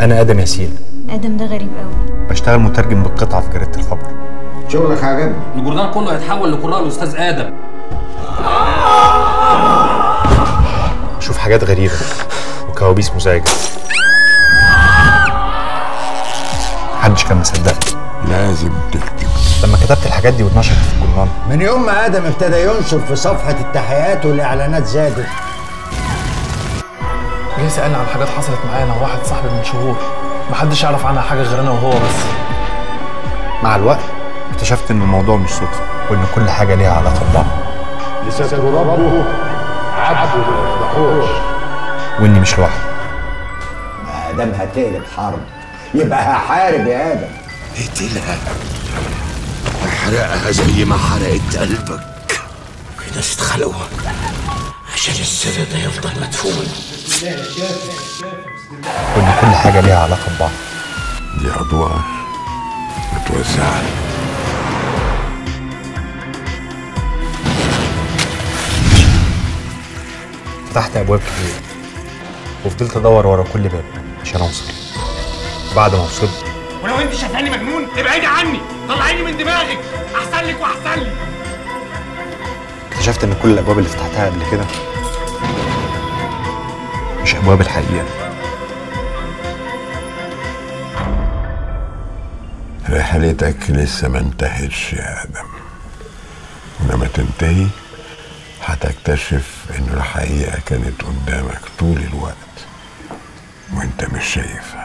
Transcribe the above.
أنا آدم ياسين. آدم ده غريب قوي بشتغل مترجم بالقطعة في جريدة الخبر. شغلك عجبني. الجورنال كله هيتحول لقراء الاستاذ آدم. بشوف حاجات غريبة وكوابيس مزعجة. محدش كان مصدقني. لازم تكتب لما كتبت الحاجات دي واتنشرت في الجورنال. من يوم ما آدم ابتدى ينشر في صفحة التحيات والإعلانات زادت جه سألني عن حاجات حصلت معايا. أنا وواحد صاحبي من شهور. محدش يعرف عنها حاجة غير أنا وهو بس. مع الوقت اكتشفت إن الموضوع مش صدفة وإن كل حاجة ليها علاقة ببعض. لستر ربه عبده ما وإني مش لوحدي. ما آدم هتقلب حرب. يبقى هحارب يا آدم. اقتلها احرقها زي ما حرقت قلبك. في ناس اتخلقوا عشان السر ده يفضل مدفون. وان كل حاجة ليها علاقة ببعض. دي أدوار متوزعه فتحت أبواب كتير وفضلت أدور ورا كل باب عشان أوصل. بعد ما وصلت ولو أنت شايفاني مجنون ابعدي عني طلعيني من دماغك أحسن لك وأحسن لي. اكتشفت إن كل الأبواب اللي فتحتها قبل كده مش أبواب الحقيقة. رحلتك لسه ما انتهتش يا آدم. ولما تنتهي هتكتشف إن الحقيقة كانت قدامك طول الوقت وإنت مش شايفها.